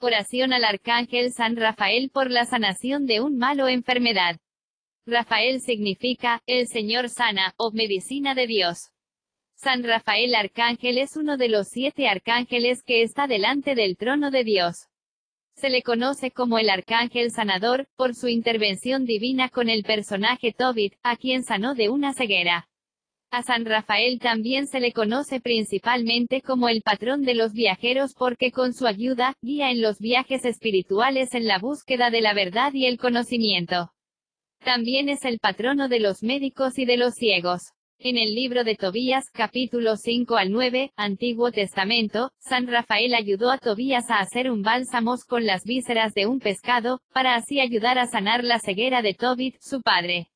Oración al Arcángel San Rafael por la sanación de un malo enfermedad. Rafael significa, el Señor sana, o medicina de Dios. San Rafael Arcángel es uno de los siete arcángeles que está delante del trono de Dios. Se le conoce como el Arcángel Sanador, por su intervención divina con el personaje Tobit, a quien sanó de una ceguera. A San Rafael también se le conoce principalmente como el patrón de los viajeros porque con su ayuda, guía en los viajes espirituales en la búsqueda de la verdad y el conocimiento. También es el patrono de los médicos y de los ciegos. En el libro de Tobías, capítulo 5 al 9, Antiguo Testamento, San Rafael ayudó a Tobías a hacer un bálsamo con las vísceras de un pescado, para así ayudar a sanar la ceguera de Tobit, su padre.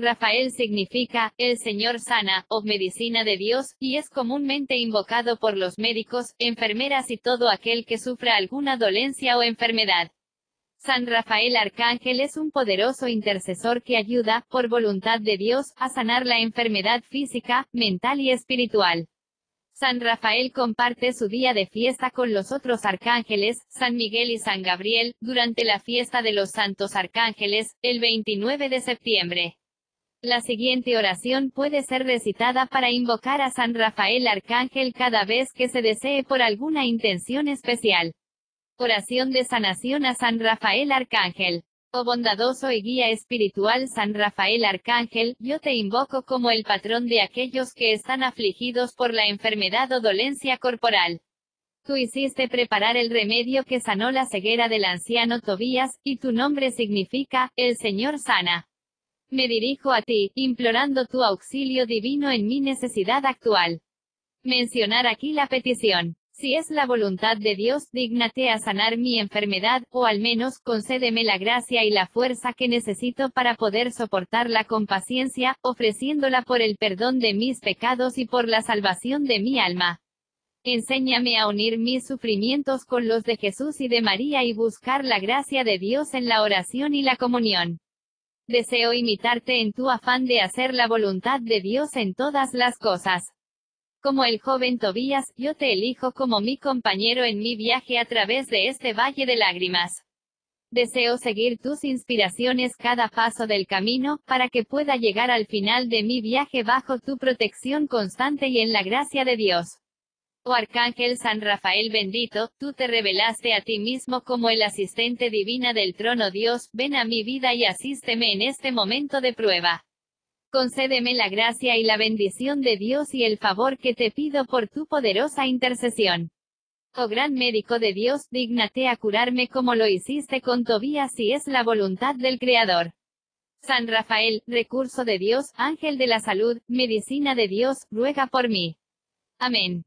Rafael significa, el Señor sana, o medicina de Dios, y es comúnmente invocado por los médicos, enfermeras y todo aquel que sufra alguna dolencia o enfermedad. San Rafael Arcángel es un poderoso intercesor que ayuda, por voluntad de Dios, a sanar la enfermedad física, mental y espiritual. San Rafael comparte su día de fiesta con los otros arcángeles, San Miguel y San Gabriel, durante la fiesta de los santos arcángeles, el 29 de septiembre. La siguiente oración puede ser recitada para invocar a San Rafael Arcángel cada vez que se desee por alguna intención especial. Oración de sanación a San Rafael Arcángel. Oh bondadoso y guía espiritual San Rafael Arcángel, yo te invoco como el patrón de aquellos que están afligidos por la enfermedad o dolencia corporal. Tú hiciste preparar el remedio que sanó la ceguera del anciano Tobías, y tu nombre significa, el Señor sana. Me dirijo a ti, implorando tu auxilio divino en mi necesidad actual. Mencionar aquí la petición. Si es la voluntad de Dios, dígnate a sanar mi enfermedad, o al menos, concédeme la gracia y la fuerza que necesito para poder soportarla con paciencia, ofreciéndola por el perdón de mis pecados y por la salvación de mi alma. Enséñame a unir mis sufrimientos con los de Jesús y de María y buscar la gracia de Dios en la oración y la comunión. Deseo imitarte en tu afán de hacer la voluntad de Dios en todas las cosas. Como el joven Tobías, yo te elijo como mi compañero en mi viaje a través de este valle de lágrimas. Deseo seguir tus inspiraciones cada paso del camino, para que pueda llegar al final de mi viaje bajo tu protección constante y en la gracia de Dios. Oh Arcángel San Rafael bendito, tú te revelaste a ti mismo como el asistente divina del trono Dios, ven a mi vida y asísteme en este momento de prueba. Concédeme la gracia y la bendición de Dios y el favor que te pido por tu poderosa intercesión. Oh gran médico de Dios, dígnate a curarme como lo hiciste con Tobías si es la voluntad del Creador. San Rafael, recurso de Dios, ángel de la salud, medicina de Dios, ruega por mí. Amén.